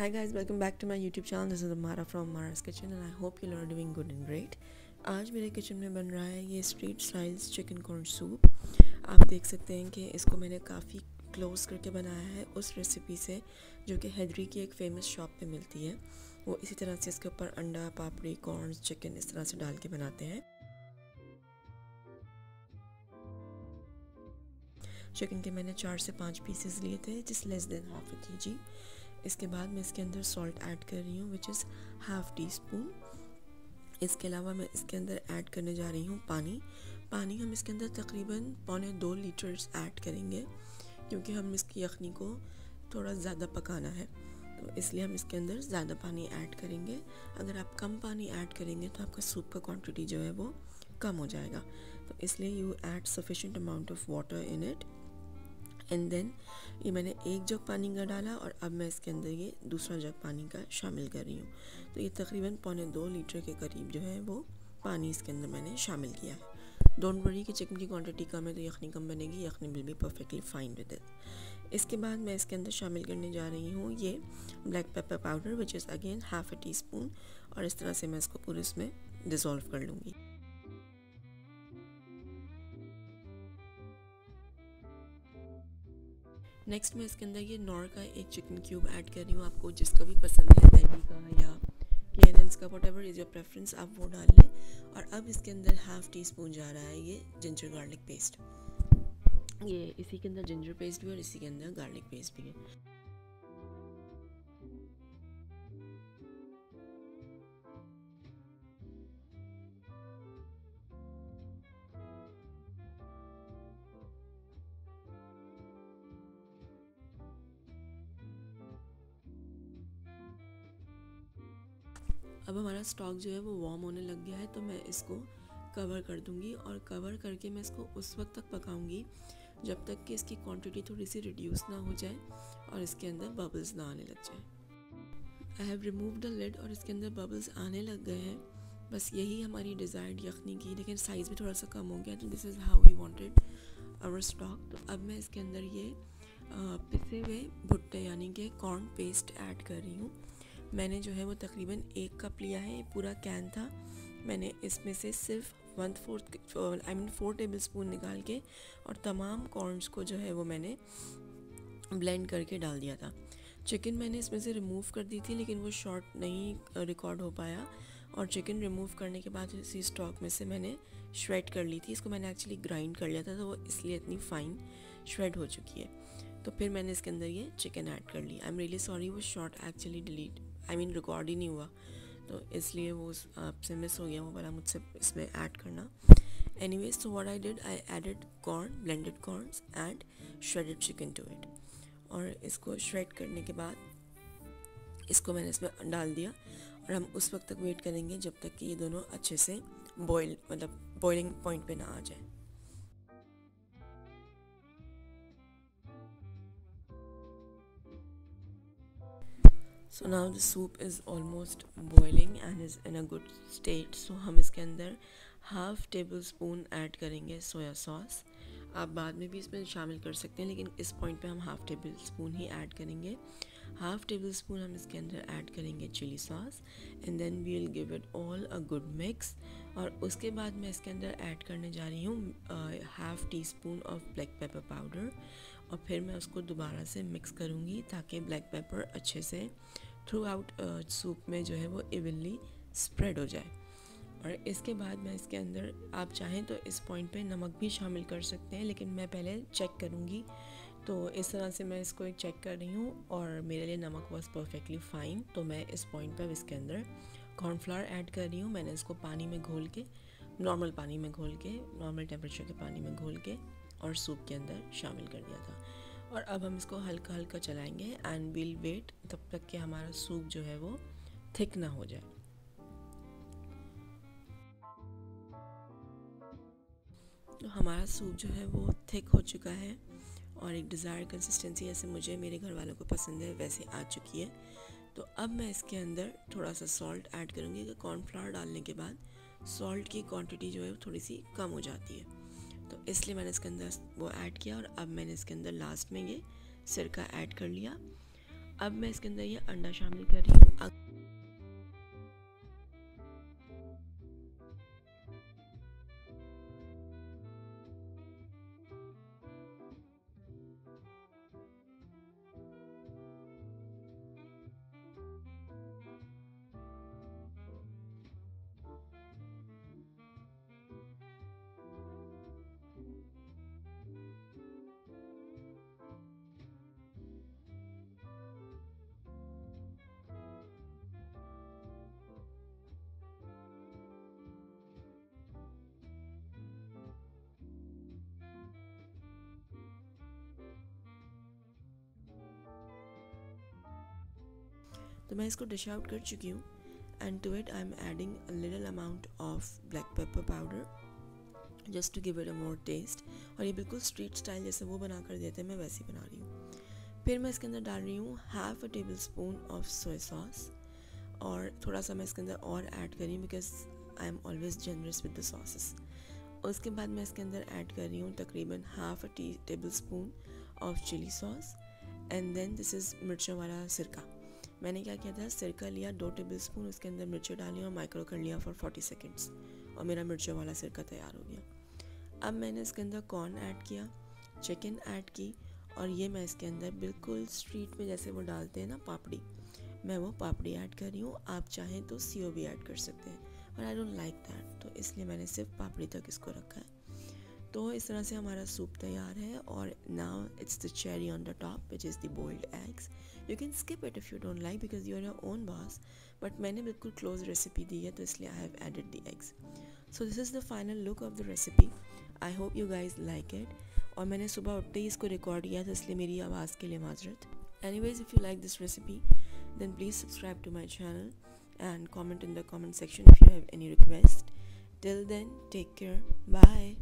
Hi guys, welcome back to my YouTube channel. This is Amara from Mara's Kitchen and I hope you are doing good and great. आज मेरे kitchen में बन रहा है ये street styles chicken corn soup आप देख सकते हैं कि इसको मैंने काफ़ी क्लोज करके बनाया है उस रेसिपी से जो कि हैदरी की एक फ़ेमस शॉप पे मिलती है वो इसी तरह से इसके ऊपर अंडा पापड़ी कॉर्न चिकन इस तरह से डाल के बनाते हैं चिकन के मैंने चार से पाँच पीसेस लिए थे जिस लेस देन हाफ़ ए के जी इसके बाद मैं इसके अंदर सॉल्ट ऐड कर रही हूँ which is half teaspoon इसके अलावा मैं इसके अंदर ऐड करने जा रही हूँ पानी। पानी हम इसके अंदर तकरीबन पौने दो लीटर्स ऐड करेंगे, क्योंकि हम इसकी यखनी को थोड़ा ज़्यादा पकाना है। तो इसलिए हम इसके अंदर ज़्यादा पानी ऐड करेंगे। अगर आप कम पानी ऐड करेंगे तो आपका सूप का क्वांटिटी जो है वो कम हो जाएगा। तो इसलिए you add sufficient amount of water in it and then ये मैंने एक जग पानी का डाला और अब मैं इसके अंदर ये दूसरा जग पानी का शामिल कर रही हूँ। तो ये तकरीबन पौने दो लीटर के करीब जो है वो पानी इसके अंदर मैंने शामिल किया है। डोंट वरी कि चिकन की क्वांटिटी कम है तो यखनी कम बनेगी, yakhni will be perfectly fine with it इसके बाद मैं इसके अंदर शामिल करने जा रही हूँ ये black pepper powder which is again half a teaspoon और इस तरह से मैं इसको पूरे इसमें डिज़ोल्व कर लूँगी। नेक्स्ट मैं इसके अंदर ये नॉर का एक चिकन क्यूब ऐड कर रही हूँ। आपको जिसका भी पसंद है दही का या क्लियरेंस का whatever is your preference आप वो डाल लें। और अब इसके अंदर हाफ़ टी स्पून जा रहा है ये जिंजर गार्लिक पेस्ट ये इसी के अंदर जिंजर पेस्ट भी और इसी के अंदर गार्लिक पेस्ट भी है। अब हमारा स्टॉक जो है वो वार्म होने लग गया है तो मैं इसको कवर कर दूँगी और कवर करके मैं इसको उस वक्त तक पकाऊँगी, जब तक कि इसकी क्वांटिटी थोड़ी सी रिड्यूस ना हो जाए और इसके अंदर बबल्स ना आने लग जाए। I have remove the lid और इसके अंदर बबल्स आने लग गए हैं। बस यही हमारी डिज़ायर्ड यखनी की, लेकिन साइज़ भी थोड़ा सा कम हो गया तो this is how we wanted our stock तो अब मैं इसके अंदर ये पिसे हुए भुट्टे यानी कि कॉर्न पेस्ट ऐड कर रही हूँ। मैंने जो है वो तकरीबन एक कप लिया है पूरा कैन था। मैंने इसमें से सिर्फ़ one fourth I mean four tablespoon निकाल के और तमाम कॉर्नस को जो है वो मैंने ब्लेंड करके डाल दिया था। चिकन मैंने इसमें से रिमूव कर दी थी, लेकिन वो शॉर्ट नहीं रिकॉर्ड हो पाया। और चिकन रिमूव करने के बाद इसी स्टॉक में से मैंने श्रेड कर ली थी। इसको मैंने एक्चुअली ग्राइंड कर लिया था तो वो इसलिए इतनी फ़ाइन श्रेड हो चुकी है। तो फिर मैंने इसके अंदर ये चिकन ऐड कर ली आई एम रियली सॉरी वो short actually delete I mean record ही नहीं हुआ। तो इसलिए वो आपसे मिस हो गया, वो वाला मुझसे इसमें ऐड करना। एनी वेज तो what I did I added corn blended corn and shredded chicken to it और इसको श्रेड करने के बाद, इसको मैंने इसमें डाल दिया। और हम उस वक्त तक वेट करेंगे जब तक कि ये दोनों अच्छे से बॉयल मतलब बॉइलिंग पॉइंट पे ना आ जाए। So now the soup is almost boiling and is in a good state so हम इसके अंदर हाफ़ टेबल स्पून ऐड करेंगे सोया सॉस आप बाद में भी इसमें शामिल कर सकते हैं लेकिन इस पॉइंट पे हम हाफ़ टेबल स्पून ही ऐड करेंगे हाफ़ टेबल स्पून हम इसके अंदर ऐड करेंगे chilli sauce and then we will give it all a good mix और उसके बाद मैं इसके अंदर ऐड करने जा रही हूँ half teaspoon of black pepper powder और फिर मैं उसको दोबारा से मिक्स करूँगी ताकि ब्लैक पेपर अच्छे से थ्रू आउट सूप में जो है वो इवनली स्प्रेड हो जाए। और इसके बाद मैं इसके अंदर, आप चाहें तो इस पॉइंट पे नमक भी शामिल कर सकते हैं, लेकिन मैं पहले चेक करूँगी। तो इस तरह से मैं इसको एक चेक कर रही हूँ और मेरे लिए नमक वॉज़ परफेक्टली फ़ाइन तो मैं इस पॉइंट पर इसके अंदर कॉर्नफ्लावर ऐड कर रही हूँ। मैंने इसको पानी में घोल के नॉर्मल पानी में घोल के नॉर्मल टेम्परेचर के पानी में घोल के और सूप के अंदर शामिल कर दिया था। और अब हम इसको हल्का हल्का चलाएँगे एंड विल वेट तब तक कि हमारा सूप जो है वो थिक ना हो जाए। तो हमारा सूप जो है वो थिक हो चुका है और एक डिज़ायर कंसिस्टेंसी ऐसे मुझे मेरे घर वालों को पसंद है, वैसे आ चुकी है। तो अब मैं इसके अंदर थोड़ा सा सॉल्ट ऐड करूँगी कॉर्नफ्लावर डालने के बाद सॉल्ट की क्वांटिटी जो है थोड़ी सी कम हो जाती है। तो इसलिए मैंने इसके अंदर वो ऐड किया और अब मैंने इसके अंदर लास्ट में ये सिरका ऐड कर लिया। अब मैं इसके अंदर ये अंडा शामिल कर रही हूँ। तो मैं इसको डिश आउट कर चुकी हूँ and to it I am adding little amount of black pepper powder just to give it a more taste और ये बिल्कुल स्ट्रीट स्टाइल जैसे वो बना कर देते हैं, मैं वैसे ही बना रही हूँ। फिर मैं इसके अंदर डाल रही हूँ half a tablespoon of soya sauce और थोड़ा सा मैं इसके अंदर और ऐड कर रही हूँ because I am always generous with the sauces उसके बाद मैं इसके अंदर ऐड कर रही हूँ तकरीबन half a tea tablespoon of chilli sauce and then this is मिर्चों वाला सिरका। मैंने क्या किया था? सिरका लिया, दो टेबल स्पून उसके अंदर मिर्ची डाली और माइक्रो कर लिया फॉर फोर्टी सेकेंड्स और मेरा मिर्चों वाला सिरका तैयार हो गया। अब मैंने इसके अंदर कॉर्न ऐड किया चिकन ऐड की और ये मैं इसके अंदर बिल्कुल स्ट्रीट में जैसे वो डालते हैं ना पापड़ी, मैं वो पापड़ी ऐड कर रही हूँ। आप चाहें तो सी भी ऐड कर सकते हैं और आई डोंट लाइक दैट तो इसलिए मैंने सिर्फ़ पापड़ी तक इसको रखा है। तो इस तरह से हमारा सूप तैयार है और now it's the cherry on the top which is the boiled eggs you can skip it if you don't like because you are your own boss but मैंने बिल्कुल क्लोज रेसिपी दी है तो इसलिए I have added the eggs so this is the final look of the recipe I hope you guys like it और मैंने सुबह उठते ही इसको रिकॉर्ड किया था इसलिए मेरी आवाज़ के लिए माजरत. Anyways if you like this recipe then please subscribe to my channel and comment in the comment section if you have any request. Till then, take care. Bye.